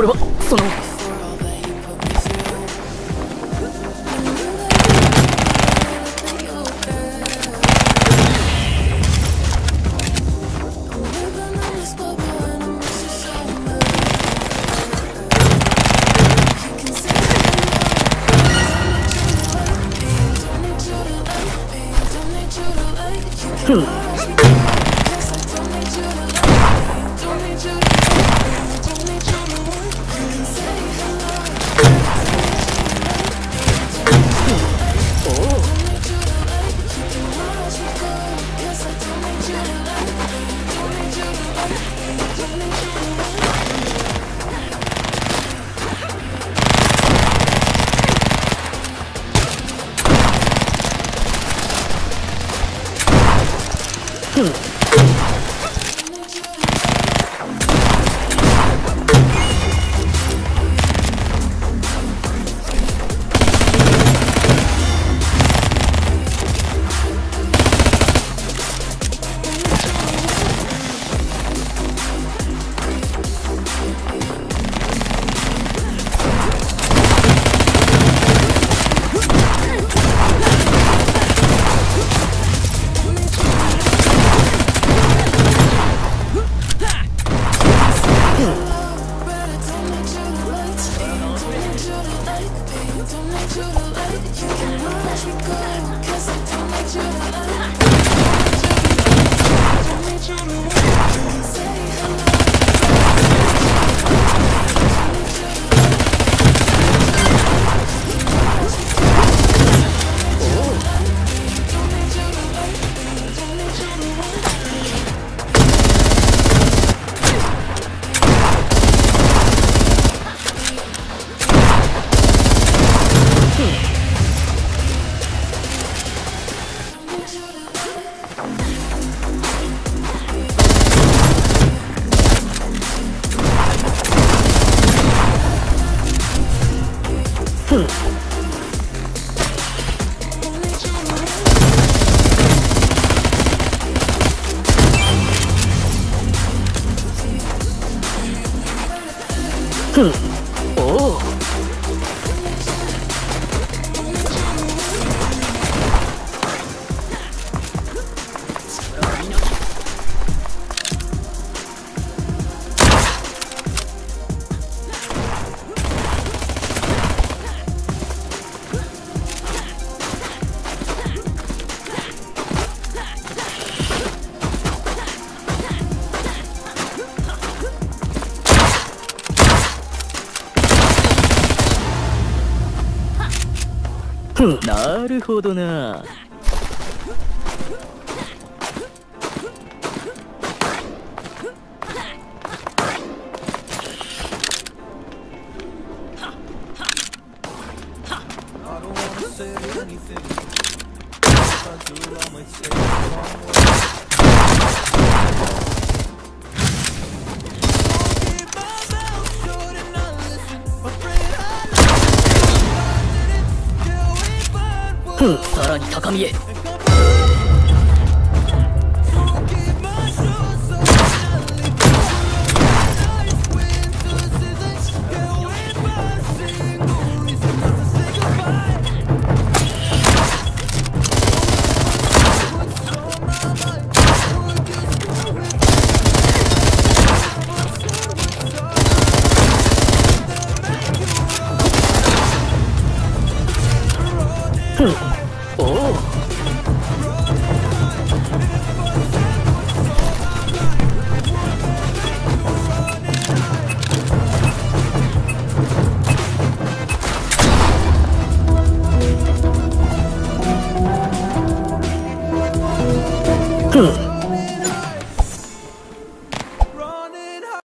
これはその Hmm. 哼哦。なるほどな。さらに高みへ。ふん